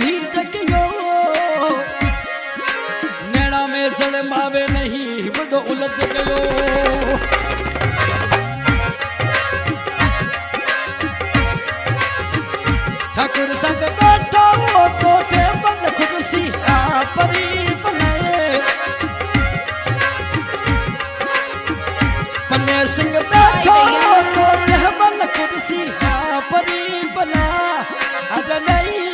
भी जगियो। नैणा में जड़ मावे नहीं बड़ो उलझ गयो। ठाकुर संग बैठा वो तो टेबल कुर्सी आ परी बनाए पन्ने सिंह बैठा वो तो टेबल कुर्सी आ परी बना अगर नहीं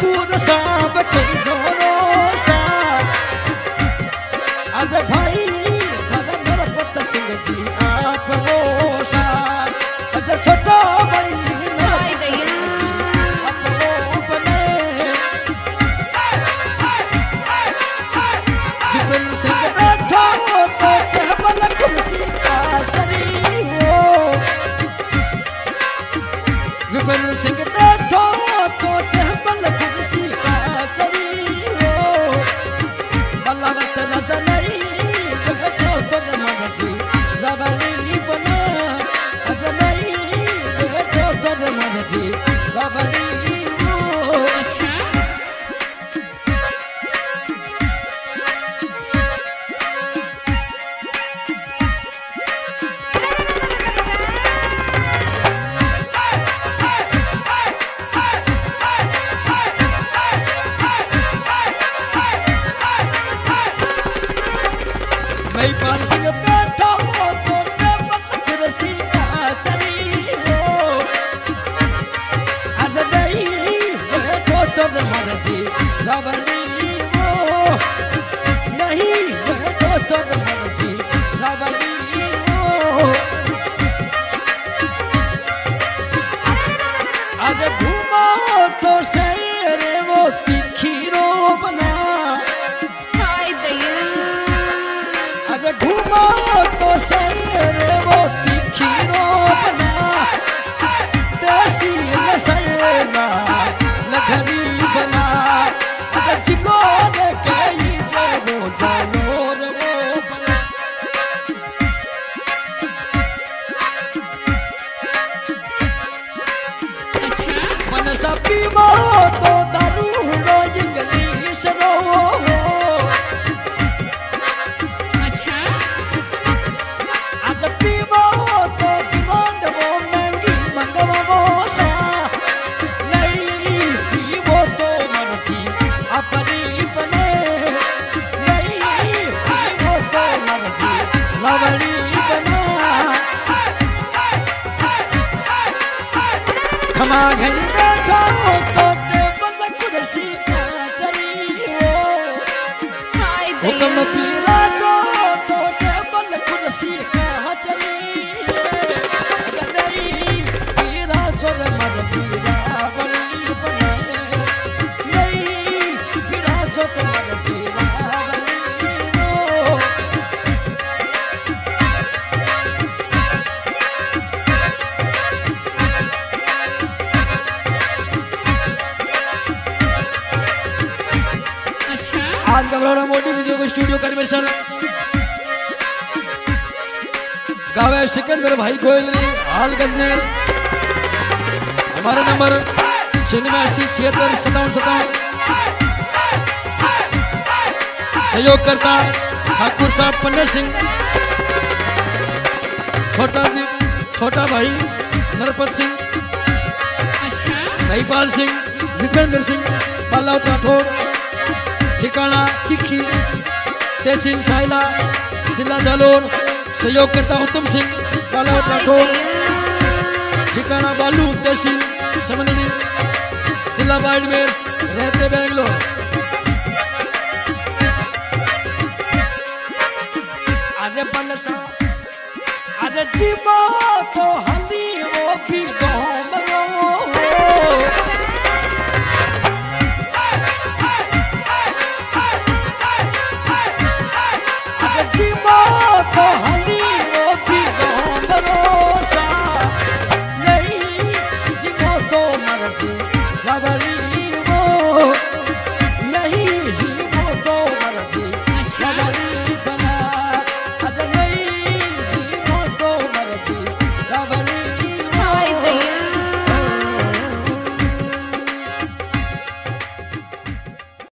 अरे ठाकुर साहब के जोरो सा। मर्ज़ी रबड़ी हो। नहीं तो मर्ज़ी तो शेरे वो तीखी बना देसी नसैना लघरी बना। अरे जिलोर कई जे वो जानोर वो बना। अच्छा। मनसा पीवो तो दारू लवड़ी बना। खमा घड़ी बैठा हो तो टेबल कुर्सी का हो हुक्म भैया आज का बड़ा मोटी को स्टूडियो कन्वेंशन गावे सिकंदर भाई गोयल ने हाल गजनेर हमारा नंबर छिन्यासी छिहत्तर सतावन सतावन सहयोग करता ठाकुर साहब पंडित सिंह। छोटा जी छोटा भाई नरपत सिंह। अच्छा। दहीपाल सिंह विपेंद्र सिंह बालावत राठौर। ठिकाना तिखी, तहसील साइला जिला जालोर, सहयोग करता उत्तम सिंह बालावत राठौर। ठिकाना बालू, तहसील समन्वय जिला बाड़मेर, रहते बेंगलोर। अरे बनसा, अरे जीवा तो